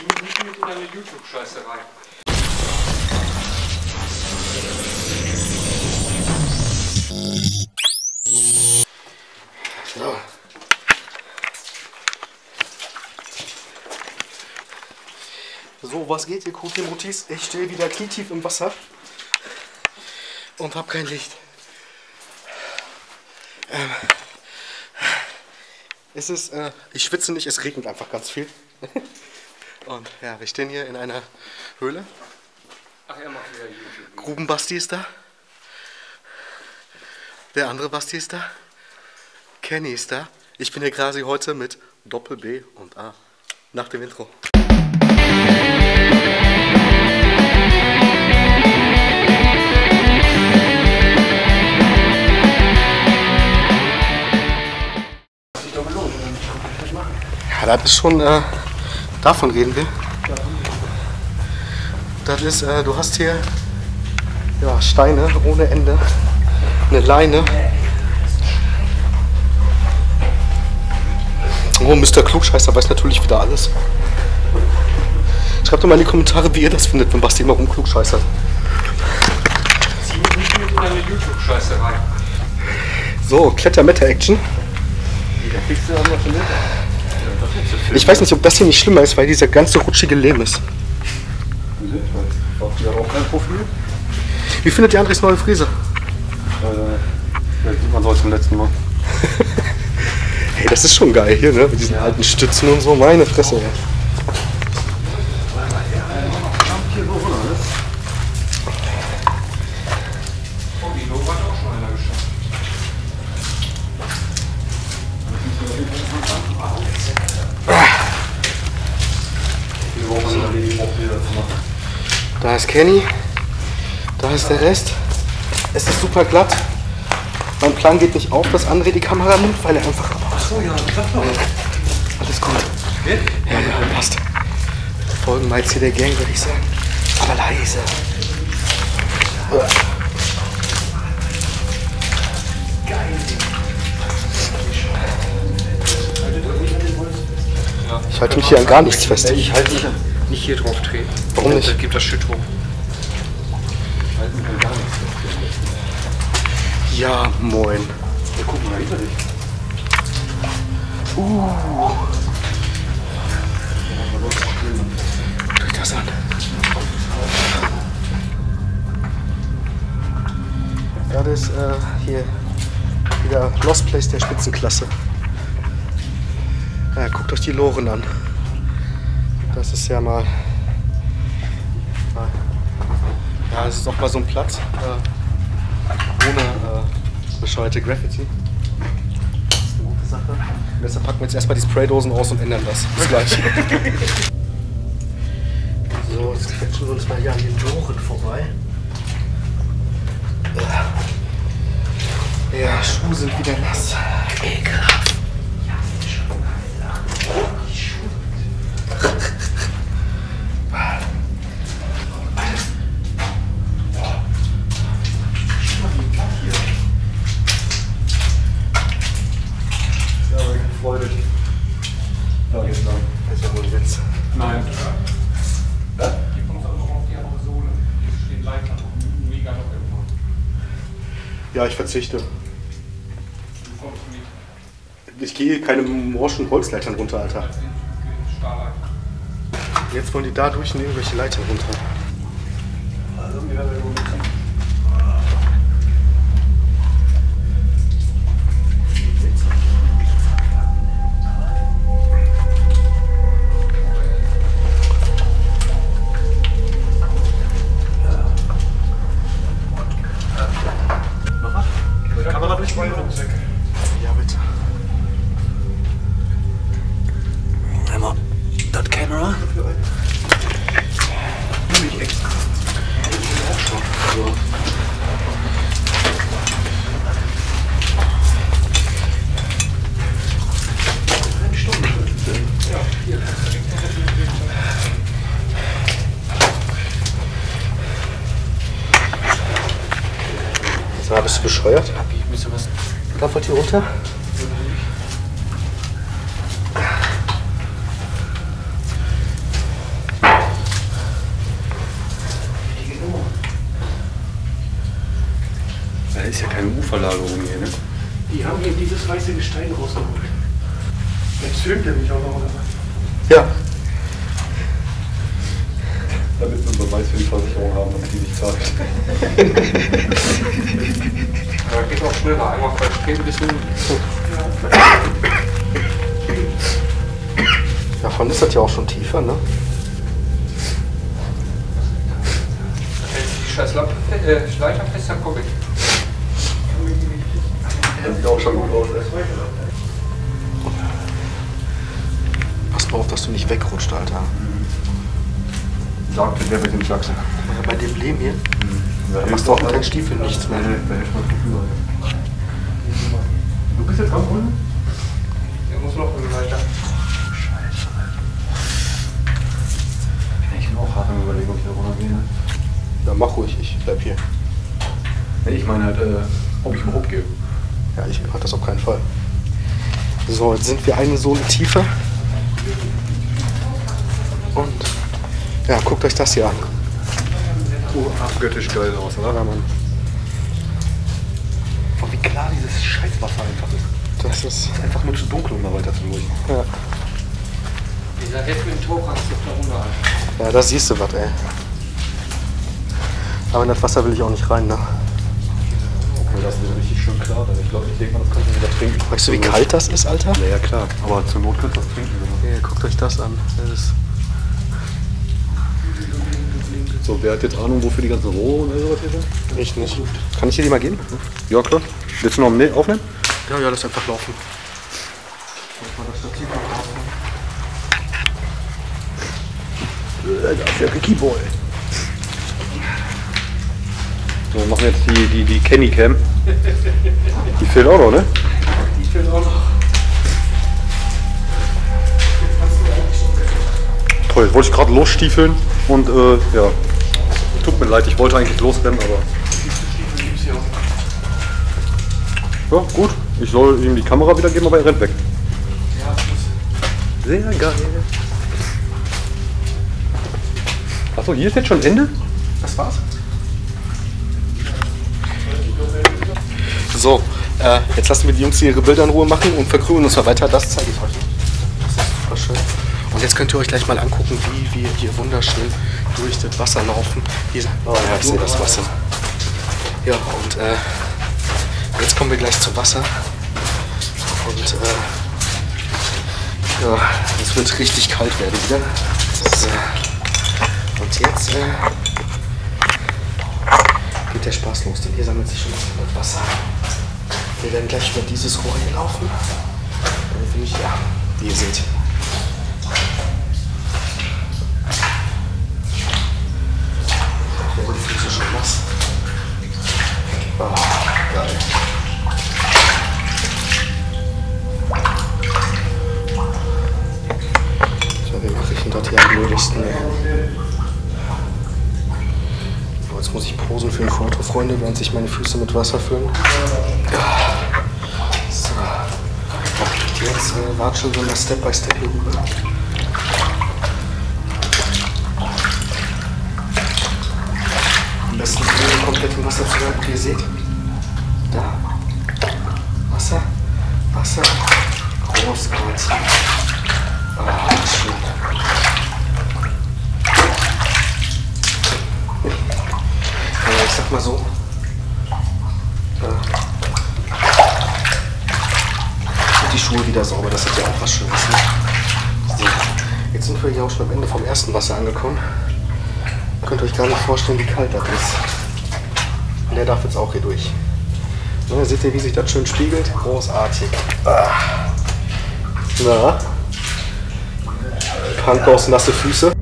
Ziehen nicht mit in eine YouTube-Scheißerei. So. So, was geht, ihr Kotemotis? Ich stehe wieder knietief im Wasser und habe kein Licht. Ähm, es ist, äh, ich schwitze nicht, es regnet einfach ganz viel. Und ja, wir stehen hier in einer Höhle. Ach, er macht wieder YouTube. Grubenbasti ist da. Der andere Basti ist da. Kenny ist da. Ich bin hier quasi heute mit Doppel B und A. Nach dem Intro. Ja, das ist schon, äh, davon reden wir. Das ist, äh, du hast hier ja, Steine ohne Ende, eine Leine. Oh, Mr. Klugscheißer weiß natürlich wieder alles. Schreibt doch mal in die Kommentare, wie ihr das findet, wenn Basti immer rumklugscheißert. Ziehen nicht mit in eine YouTube-Scheißerei. So, Kletter-Meta-Action. Kriegst du aber schon mit? Ich weiß nicht, ob das hier nicht schlimmer ist, weil dieser ganze rutschige Lehm ist. Wie findet ihr Andres neue Frise? Äh, ja, sieht man so zum letzten Mal. Hey, das ist schon geil hier, ne? Mit diesen alten Stützen und so. Meine Fresse, ey. Kenny. Da ist der Rest. Es ist super glatt. Mein Plan geht nicht auf, dass André die Kamera nimmt, weil er einfach. Achso, ja, sag doch. Alles gut. Ja, ja, passt. Folgen mal jetzt hier der Gang, würde ich sagen. Aber leise. Ich halte mich hier an gar nichts fest. Ich halte nicht, nicht hier drauf treten. Warum nicht? Das gibt das Schüttung. Ja, moin. Ja, guck mal hinter dich. Guck das an. Ja, das ist äh, hier wieder Lost Place der Spitzenklasse. Ja, guckt euch die Loren an. Das ist ja mal. Ja, es ist auch mal so ein Platz äh, bescheuerte Graffiti. Das ist eine gute Sache. Und deshalb packen wir jetzt erstmal die Spraydosen aus und ändern das. Bis gleich. so, jetzt quetschen wir uns mal hier an den Loren vorbei. Ja, Schuhe sind wieder nass. Ekelhaft. Ja, aber freu dich. Da geht's lang. Das ist ja wohl ein Witz. Nein. Was? Die kommt auch noch auf die andere Sohle. Hier stehen Leitern noch mega noch irgendwo. Ja, ich verzichte. Ich gehe keine morschen Holzleitern runter, Alter. Jetzt wollen die da durch und irgendwelche Leitern runter. Also, du bescheuert? Hab ich, müsste was. Darf ich hier runter? Da ist ja keine Uferlagerung hier, ne? Die haben hier dieses weiße Gestein rausgeholt. Jetzt filmt er mich auch noch, oder? Ja. Einmal verstehen, bis hin. Davon ist das ja auch schon tiefer, ne? Hält sich die scheiß Lampe, äh, Leiter fest, dann komm ich. Das sieht auch schon gut aus, ey. Pass mal auf, dass du nicht wegrutscht, Alter. Sagte der mit dem Sachsen. Ja, bei dem Lehm hier, Da da machst du auch mit deinen Stiefeln nichts mehr. Nee, da hilft man viel über. Du bist jetzt am Holen? Der muss noch eine Leiter. Scheiße. Ich bin auch hart am überlegen, ob ich da runtergehe. Ja, mach ruhig, ich bleib hier. Nee, ich meine halt, äh, ob ich überhaupt gehe. Ja, ich mach das auf keinen Fall. So, jetzt sind wir eine Sohle tiefer. Und ja, guckt euch das hier an. Oh, abgöttisch geil aus, oder? Ja, Mann. Und wie klar dieses Scheißwasser einfach ist. Das ist. Einfach nur zu dunkel, um da weiter zu durch. Ja, Dieser jetzt mit dem Tauchanzug da runter. Ja da siehst du was, ey. Aber in das Wasser will ich auch nicht rein, ne? Okay, das ist richtig schön klar, ich glaube, ich denke mal, das kannst du wieder trinken. Weißt du, wie kalt das ist, Alter? Ja, ja, klar. Aber zur Not kannst du das trinken. Wenn Ja, guckt euch das an. Das ist So, wer hat jetzt Ahnung, wofür die ganzen Rohre und sowas hier sind? ich nicht. Kann ich dir die mal geben? Ja, klar. Willst du noch ne- aufnehmen? Ja, ja, lass einfach laufen. Das ist ja Ricky Boy. So, machen wir jetzt die, die, die Kenny Cam. Die fehlt auch noch, ne? Die fehlt auch noch. Toll, jetzt wollte ich gerade losstiefeln und äh, ja. Tut mir leid, ich wollte eigentlich losrennen, aber. Ja, gut. Ich soll ihm die Kamera wieder geben, aber er rennt weg. Ja, das Sehr geil. Achso, hier ist jetzt schon Ende? Das war's. So, äh, jetzt lassen wir die Jungs hier ihre Bilder in Ruhe machen und verkrümeln uns mal weiter. Das zeige ich euch. Das ist super schön. Und jetzt könnt ihr euch gleich mal angucken, wie wir hier wunderschön durch das Wasser laufen. Hier, oh ja, ich sehe das Wasser. Ja, und äh, jetzt kommen wir gleich zum Wasser. Und äh, ja, es wird richtig kalt werden wieder. So. Und jetzt äh, geht der Spaß los, denn hier sammelt sich schon das Wasser. Wir werden gleich über dieses Rohr hier laufen. Dann bin ich, ja, wie ihr seht. Foto, Freunde, während sich meine Füße mit Wasser füllen. So. Jetzt äh, watscheln wir mal Step by Step hier rüber. Am besten wir komplett im Wasser zusammen. Und ihr seht, da. Wasser, Wasser. Großartig. Ah, schön. Ja, ich sag mal so. Äh, die Schuhe wieder sauber, das ist ja auch was Schönes. Ne? So, jetzt sind wir hier auch schon am Ende vom ersten Wasser angekommen. Ihr könnt euch gar nicht vorstellen, wie kalt das ist. Und der darf jetzt auch hier durch. Na, seht ihr, wie sich das schön spiegelt? Großartig. Ah. Na? Punk nasse Füße.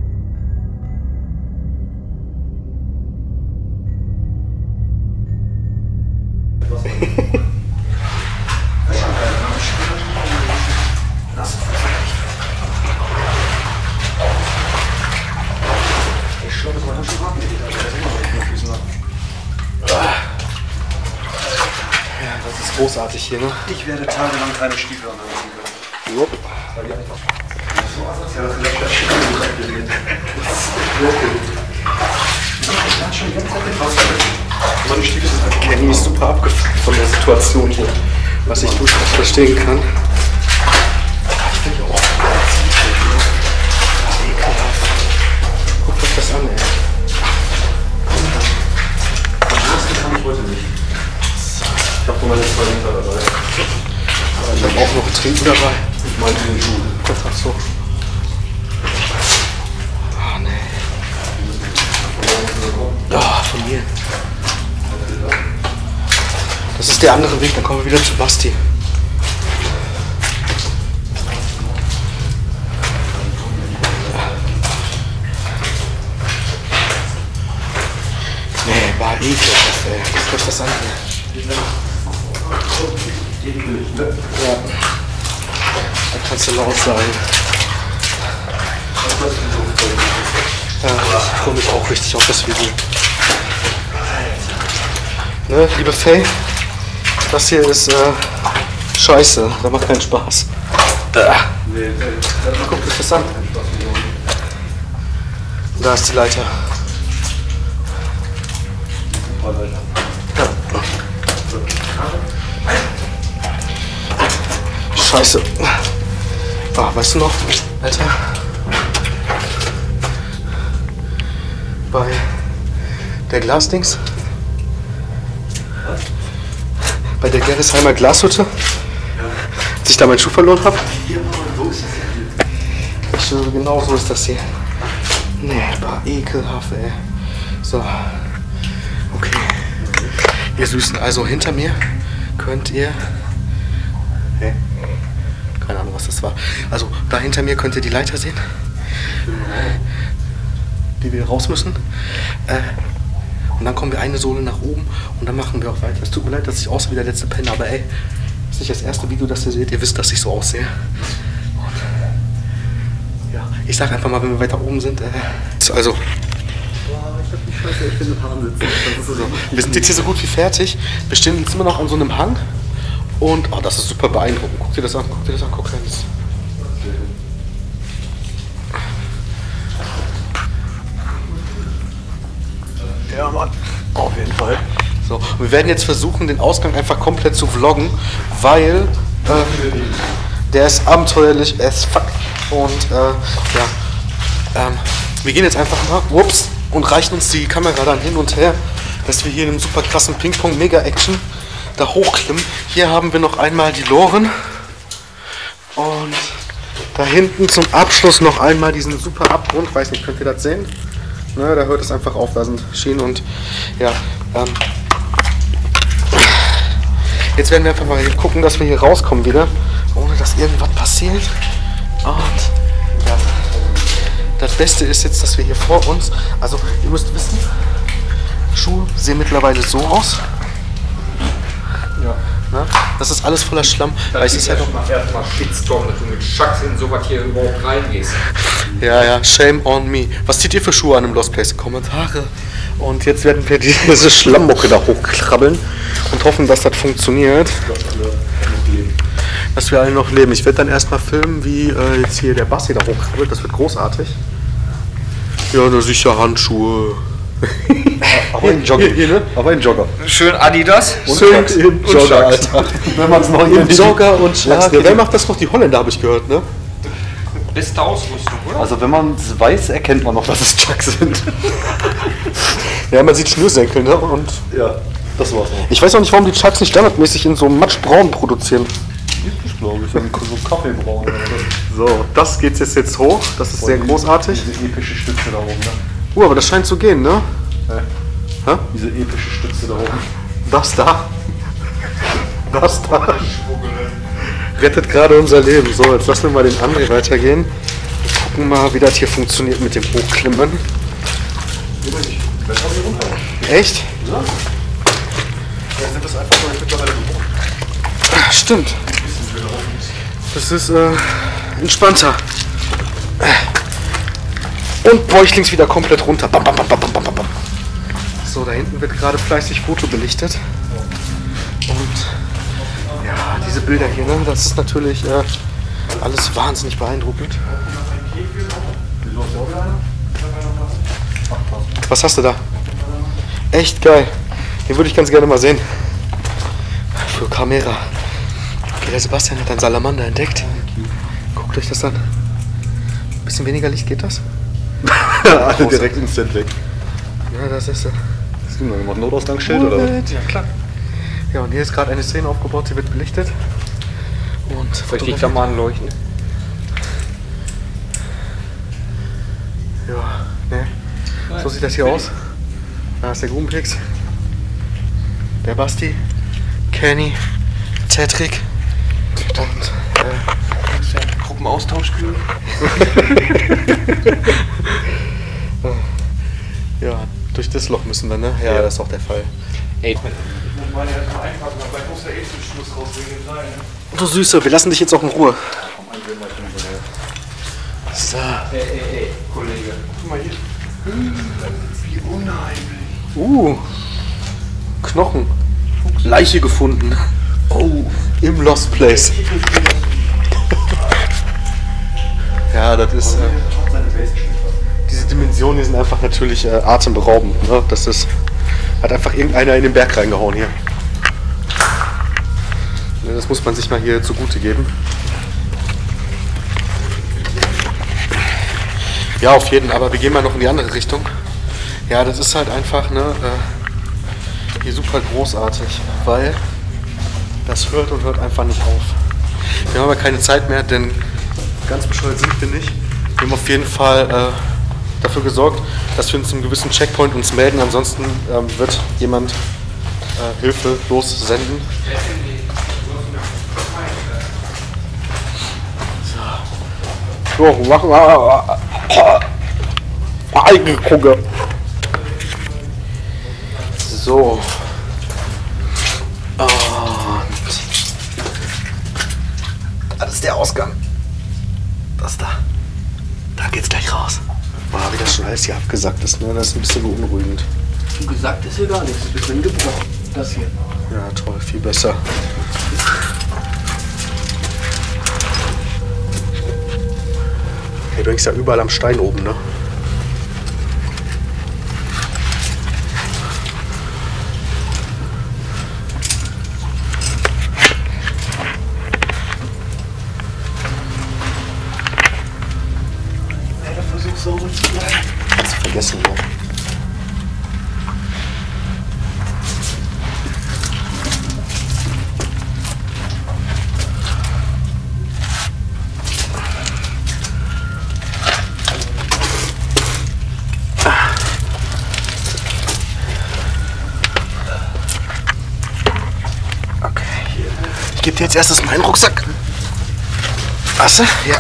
Das ist großartig hier, ne? Ich werde tagelang keine Stiefel anhaben können. Jupp. Meine Stiefel sind einfach Ja, die ist super super abgefuckt von der Situation hier. Was ich durchaus verstehen kann. Ich bin ja auch ekelhaft. Guck euch das an, ey. Ich habe nur meine zwei Liter dabei. Ich habe auch noch Trinken dabei. Ich meine den Schuh. Ach so. Ah, nee. Ah, von mir. Das ist der andere Weg, dann kommen wir wieder zu Basti. Nee, war ekelhaft, ey. Guckt euch das an hier. Ja. Da kannst du laut sein. Ja, ich freue mich auch richtig auf das Video. Ne, liebe Faye, das hier ist äh, scheiße. Das macht keinen Spaß. Äh. Guck dich das an. Da ist die Leiter. Scheiße. Ah, weißt du noch, Alter? Bei der Glasdings? Bei der Gerresheimer Glashütte? Als ich da meinen Schuh verloren habe? Ich schwöre, genau so ist das hier. Nee, war ekelhaft, ey. So. Okay. Ihr Süßen, also hinter mir könnt ihr. Was das war. Also da hinter mir könnt ihr die Leiter sehen, die wir raus müssen. Äh, und dann kommen wir eine Sohle nach oben und dann machen wir auch weiter. Es tut mir leid, dass ich aussehe wie der letzte Penner, aber ey, das ist nicht das erste Video, das ihr seht. Ihr wisst, dass ich so aussehe. Und, ja, ich sag einfach mal, wenn wir weiter oben sind. Äh, also, Ich bin im Hahn sitzen. So. wir sind jetzt hier so gut wie fertig. Wir stehen jetzt immer noch an so einem Hang. Und oh, das ist super beeindruckend. Guck dir das an, guck dir das an, guck dir das. Ja, Mann. Auf jeden Fall. So, wir werden jetzt versuchen, den Ausgang einfach komplett zu vloggen, weil äh, der ist abenteuerlich as fuck. Und äh, ja, ähm, wir gehen jetzt einfach mal, whoops, und reichen uns die Kamera dann hin und her, dass wir hier in einem super krassen Ping-Pong-Mega-Action da hochklimmen. Hier haben wir noch einmal die Loren und da hinten zum Abschluss noch einmal diesen super Abgrund. Weiß nicht, könnt ihr das sehen? Ne, da hört es einfach auf, da sind Schienen und ja. Ähm, jetzt werden wir einfach mal gucken, dass wir hier rauskommen wieder, ohne dass irgendwas passiert. Und ja, das Beste ist jetzt, dass wir hier vor uns, also ihr müsst wissen, Schuhe sehen mittlerweile so aus. Ja. Ne? Das ist alles voller Schlamm, es ist ja doch erstmal Shitstorm, dass du mit Schacks in sowas hier überhaupt reingehst. Ja, ja, shame on me. Was zieht ihr für Schuhe an im Lost Place? Kommentare. Und jetzt werden wir diese Schlammmucke da hochkrabbeln und hoffen, dass das funktioniert. Dass wir alle noch leben. Ich werde dann erstmal filmen, wie äh, jetzt hier der Basti da hochkrabbelt. Das wird großartig. Ja, na sicher Handschuhe. Aber ein Jogger. ne? Aber ein Jogger. Schön Adidas. Sind im Und Jogger, Chucks. Alter. Wenn man es noch Im Jogger und Ja, okay. Wer macht das noch? Die Holländer, habe ich gehört, ne? Beste Ausrüstung, oder? Also wenn man es weiß, erkennt man noch, dass es Chucks sind. Ja, man sieht Schnürsenkel, ne? Und ja, das war's auch. ich weiß auch nicht, warum die Chucks nicht standardmäßig in so matschbraun produzieren. Ich glaube, ich habe so Kaffeebraun oder. So, das geht jetzt, jetzt hoch. Das ist sehr großartig. Diese epische Stütze da oben, ne? Uh, aber das scheint zu gehen, ne? Ja. Hä? Diese epische Stütze da oben. Das da. Das da. Rettet gerade unser Leben. So, jetzt lassen wir mal den André weitergehen. Wir gucken mal, wie das hier funktioniert mit dem Hochklimmen. Echt? Ja, sind das einfach nur mittlerweile gewohnt. Ah, Stimmt. Das ist äh, entspannter. Und bäuchlings wieder komplett runter. Bam, bam, bam. So, da hinten wird gerade fleißig Foto belichtet. Und ja, diese Bilder hier, ne, das ist natürlich äh, alles wahnsinnig beeindruckend. Was hast du da? Echt geil. Den würde ich ganz gerne mal sehen. für Kamera. Okay, der Sebastian hat einen Salamander entdeckt. Guckt euch das an. Ein bisschen weniger Licht geht das? Alle direkt instant weg. Ja, das ist er. Hast du noch ein Notausgangsschild oder was? Ja, klar. Ja, und hier ist gerade eine Szene aufgebaut, sie wird belichtet. Und Soll ich die. Klammer anleuchten? Ja, ne. So sieht das hier aus. Da ist der Grubenpix. Der Basti. Kenny. Cedric. Und äh, Gruppenaustausch. ja, durch das Loch müssen wir, ne? Ja, Ja. das ist auch der Fall. Ey, Ich? Du Süße, wir lassen dich jetzt auch in Ruhe. So. ey, ey, ey, Kollege. Guck mal hier. Wie unheimlich. Uh. Knochen. Leiche gefunden. Oh. Im Lost Place. Ja, das ist. Äh, diese Dimensionen die sind einfach natürlich äh, atemberaubend. Ne? Das ist. Hat einfach irgendeiner in den Berg reingehauen hier. Ne, Das muss man sich mal hier zugute geben. Ja, auf jeden, aber wir gehen mal noch in die andere Richtung. Ja, das ist halt einfach, ne, äh, hier super großartig, weil das hört und hört einfach nicht auf. Wir haben aber keine Zeit mehr, denn ganz bescheuert sind wir nicht. Wir haben auf jeden Fall äh, dafür gesorgt, dass wir uns einem gewissen Checkpoint uns melden, ansonsten ähm, wird jemand äh, Hilfe lossenden. So, machen wir. Eingegucke. So. Und. Das ist der Ausgang. Das da. Da geht's gleich raus. Boah, wie das schon alles hier abgesackt ist, ne? Das ist ein bisschen beunruhigend. Du gesagt ist hier gar nichts. Wir können gebrochen. Das hier. Ja, toll, viel besser. Hey, du hängst ja überall am Stein oben, ne? Dir jetzt erstes meinen Rucksack. Asse? Ja.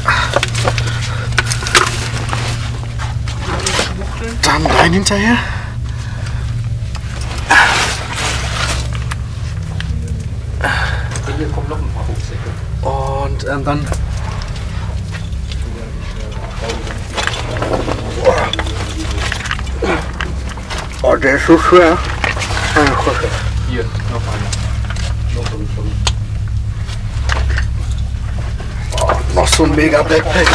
Dann dein hinterher. Hier kommen noch ein paar Rucksäcke. Und ähm, dann. Oh, der ist so schwer. Hier, noch einer. Noch so ein mega Backpack.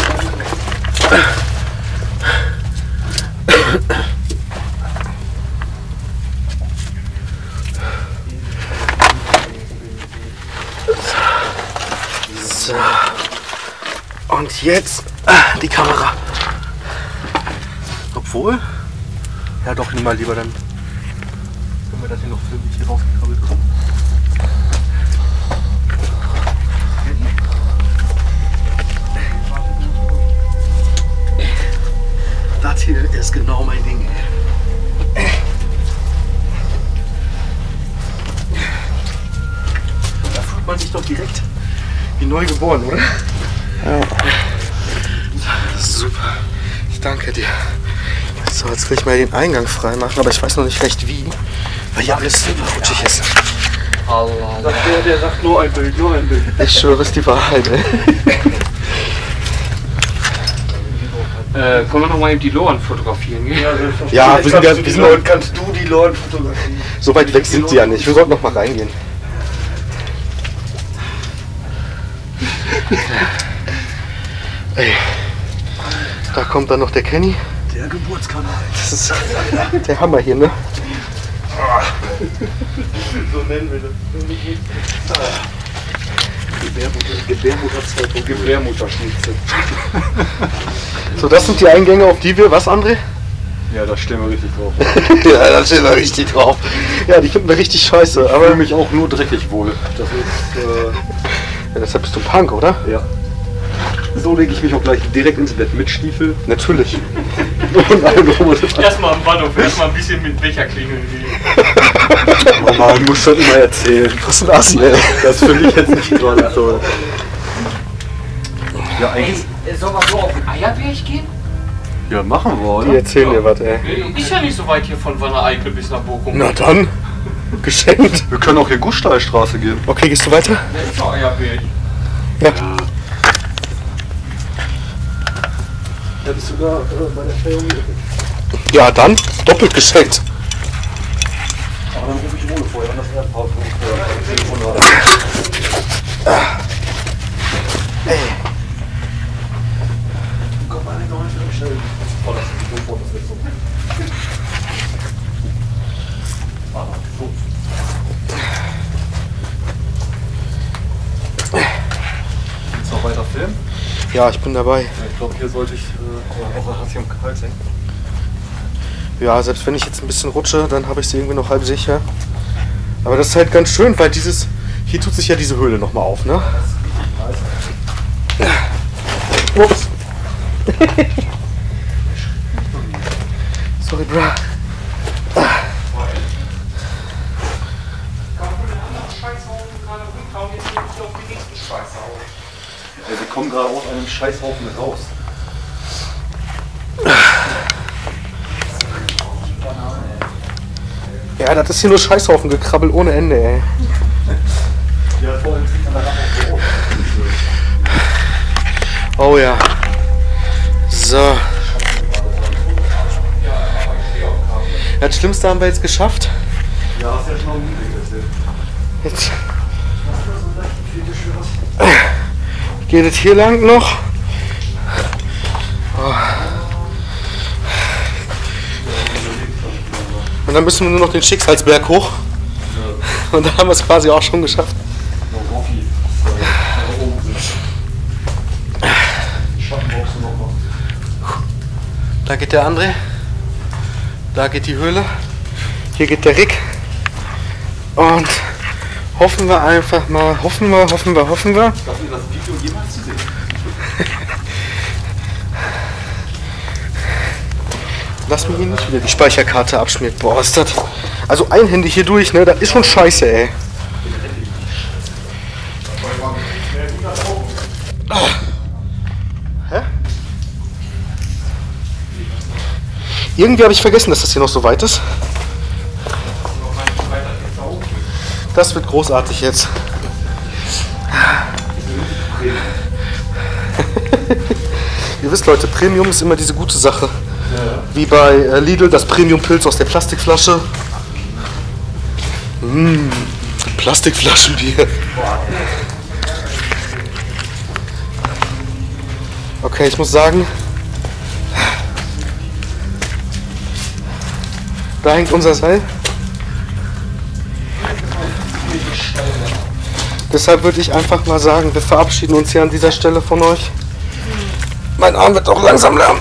So. Und jetzt ah, die Kamera. Obwohl. Ja doch, nimm mal lieber dann. Wenn wir das hier noch filmen, wie hier rausgekrabbelt komme. Hier ist genau mein Ding. Da fühlt man sich doch direkt wie neu geboren, oder? Ja. Super. Ich danke dir. So, jetzt will ich mal den Eingang freimachen, aber ich weiß noch nicht recht wie, weil hier alles super rutschig ist. Allah. Sagt der, der sagt nur ein Bild, nur ein Bild. Ich schwöre, es ist die Wahrheit, ey. Äh, können wir noch mal eben die Loren fotografieren? gell? Ja, wir sind kannst ja- du wir die sind- Leute, kannst du die Leute fotografieren. So weit weg sind sie ja nicht. Wir sollten noch mal reingehen. Ey, da kommt dann noch der Kenny. Der Geburtskanal. Das ist der Hammer hier, ne? so nennen wir das. Gebärmutter, Gebärmutterzeitung. Gebärmutterschnitzel. So, das sind die Eingänge, auf die wir, was André? Ja, da stehen wir richtig drauf. ja, da stehen wir richtig drauf. Ja, die finden wir richtig scheiße, Ich aber fühle mich auch nur dreckig wohl. Das ist, äh, ja, deshalb bist du Punk, oder? ja. So lege ich mich auch gleich direkt ins Bett mit Stiefel Natürlich. und allem drum und dran. Erstmal am Bahnhof, erstmal ein bisschen mit Becher klingeln gehen. Oh Mann, muss schon immer erzählen. Was ist ein Assi, ey? Das finde ich jetzt nicht gerade so. Ja, eigentlich. Ey, soll man so auf den Eierberg gehen? Ja, machen wir, Die oder? erzählen dir was, ey. Ist ja nicht so weit hier von Wanne Eickel bis nach Bochum. Na dann. Geschenkt. Wir können auch hier Gussstallstraße gehen. Okay, gehst du weiter? Da ist doch Eierberg. Ja. Da bist du sogar äh, bei der Fährung. Ja, dann. Doppelt geschenkt. Aber dann rufe ich ohne vorher an, das Airport Telefonat. Komm mal, noch nicht schnell. Oh, das ist Telefon, das ist so. Ah, so. Willst du noch weiter filmen? Ja, ich bin dabei. Glaube, hier sollte ich äh, auch hier im Hals hängen. Ja, selbst wenn ich jetzt ein bisschen rutsche, dann habe ich sie irgendwie noch halb sicher. Aber das ist halt ganz schön, weil dieses. Hier tut sich ja diese Höhle nochmal auf, ne? Ups. Sorry. Ja, wir kommen gerade aus einem Scheißhaufen raus. Ja, das ist hier nur Scheißhaufen gekrabbelt ohne Ende, ey. Ja, vor allem sieht man danach auch so aus. Oh ja. So. Ja, das Schlimmste haben wir jetzt geschafft. Ja, hast ja schon mal. Jetzt geht es hier lang noch. Und dann müssen wir nur noch den Schicksalsberg hoch. Und dann haben wir es quasi auch schon geschafft. Da. Da geht der André. Da geht die Höhle. Hier geht der Rick. Und hoffen wir einfach mal, hoffen wir, hoffen wir, hoffen wir. Darf ihr das Video jemals sehen? Lass mir hier nicht wieder die Speicherkarte abschmiert. Boah, ist das. Also einhändig hier durch, ne? Das ist schon scheiße, ey. Ah. Hä? Irgendwie habe ich vergessen, dass das hier noch so weit ist. Das wird großartig jetzt. Ihr wisst, Leute, Premium ist immer diese gute Sache. Wie bei äh, Lidl das Premium-Pilz aus der Plastikflasche. Mmh, Plastikflaschenbier. Okay, ich muss sagen, da hängt unser Seil. Deshalb würde ich einfach mal sagen, wir verabschieden uns hier an dieser Stelle von euch. Mein Arm wird auch langsam lahm.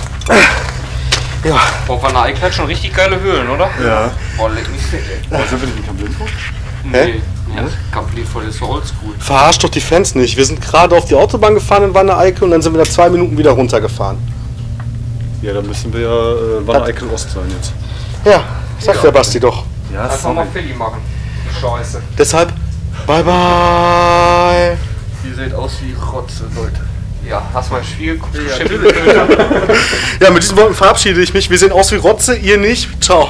Ja, Boah, Wanne Eickel hat schon richtig geile Höhlen, oder? Ja. Boah, leck mich fett, ey. Oh, sind wir nicht in Kamblin? Nee. Ja, komplett voll ist so oldschool. verarscht doch die Fans nicht. Wir sind gerade auf die Autobahn gefahren in Wanne-Eickel und dann sind wir nach zwei Minuten wieder runtergefahren. Ja, dann müssen wir ja äh, Wanne Eickel Ost sein jetzt. Ja, sagt der Basti doch. Ja, Einfach mal Philly machen. Scheiße. Deshalb, bye bye. Ihr seht aus wie Rotze, Leute. Ja, hast du mal ein Spiel? Ja, mit diesen Worten verabschiede ich mich. Wir sehen aus wie Rotze, ihr nicht. Ciao.